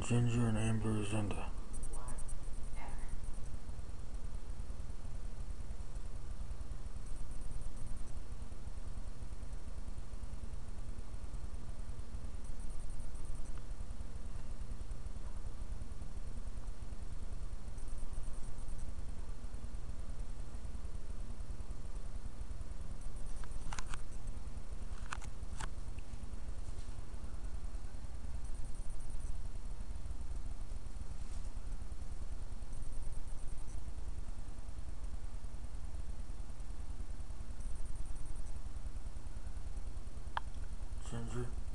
Ginger and Amber Zenda. Ginger